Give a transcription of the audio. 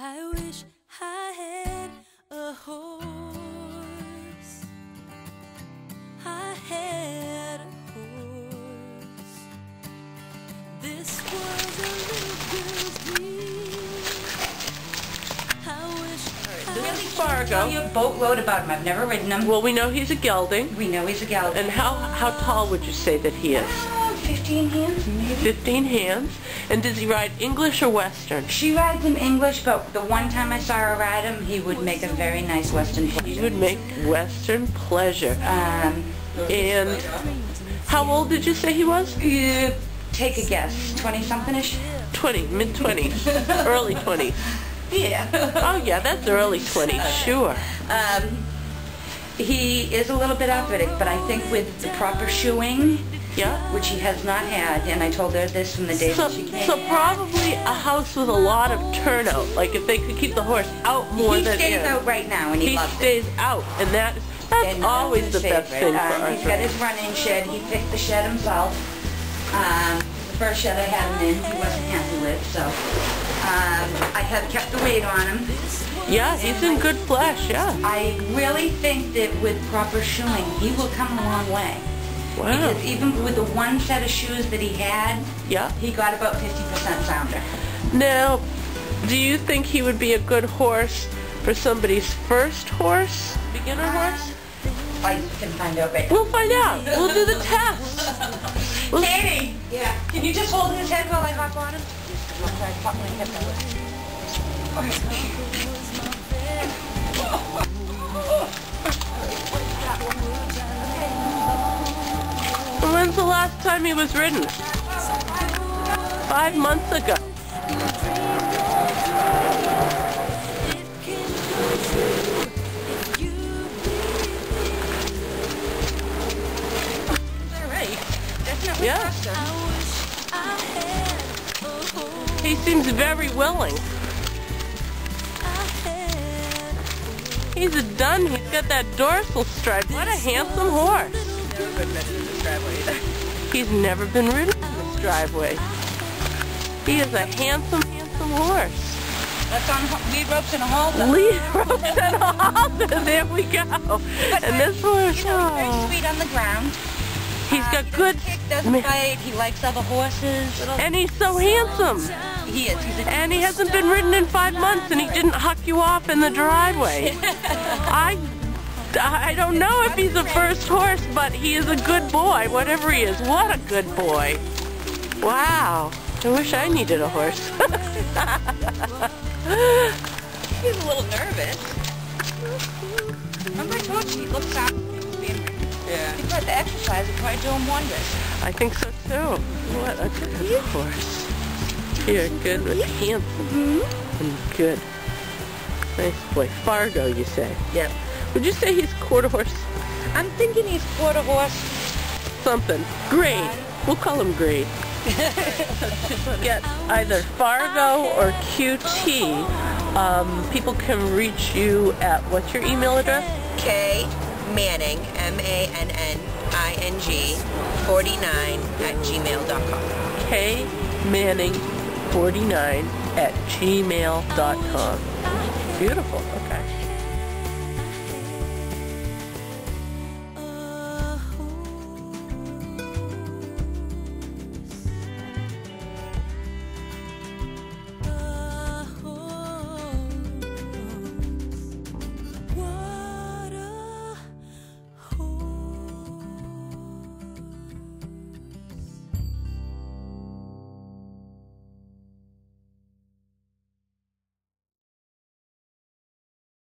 I wish I had a horse. I had a horse. This was a little girl's dream. I wish This I is Tell Fargo. you a boatload about him. I've never ridden him. Well, we know he's a gelding. We know he's a gelding. And how, how tall would you say that he is? Oh, 15 hands, maybe. 15 hands. And does he ride English or Western? She rides him English, but the one time I saw her ride him, he would make a very nice Western pleasure. He would make Western pleasure. Um, And how old did you say he was? you take a guess. 20-something-ish? 20, mid-20s, early 20s. Yeah. Oh yeah, that's early 20s, sure. um, he is a little bit athletic, but I think with the proper shoeing, Yeah? which he has not had, and I told her this from the day So, that she came. so probably a house with a lot of turnout, like if they could keep the horse out more he than stays in. out right now, and he, He loves it. stays out, and that that's And always his the best favorite. thing for um, He's got his running shed. He picked the shed himself. Um, the first shed I had him in, he wasn't happy with, so um, I have kept the weight on him. Yeah, he's in good flesh, yeah. I really think that with proper shoeing, he will come a long way. Wow. Because even with the one set of shoes that he had, Yeah. he got about 50% sounder. Now, do you think he would be a good horse for somebody's first horse? Beginner uh, horse? I can find out right We'll find out. We'll do the test. We'll- Katie! Yeah. Can you just hold his head while I hop on him? I'm When's the last time he was ridden? Five months ago. Yeah. He seems very willing. He's a dun. He's got that dorsal stripe. What a handsome horse. He's never been ridden in this driveway. He is a handsome, handsome horse. That's on lead ropes and a halter. Lead ropes and a halter. There we go. And this horse, You know, he's very oh, sweet on the ground. he's Uh, got he good, kick, doesn't fight. He likes other horses. Little, and he's so handsome. he is. He's a And he hasn't been ridden in five months, and he didn't huck you off in the driveway. I, I don't know if he's a first horse, but he is a good boy, whatever he is. What a good boy. Wow. I wish I needed a horse. He's a little nervous. Remember I told you he looks out. Yeah. He tried to exercise. It probably do him wonders. I think so too. What a good horse. You're good, but handsome mm-hmm. and good. Nice boy. Fargo, you say? Yep. Would you say he's quarter horse I'm thinking he's quarter horse. something? Grade. We'll call him grade. get either Fargo or QT, um, people can reach you at what's your email address? K Manning, M-A-N-N-I-N-G, 49 at gmail.com. K Manning 49 at gmail.com. Beautiful. Okay.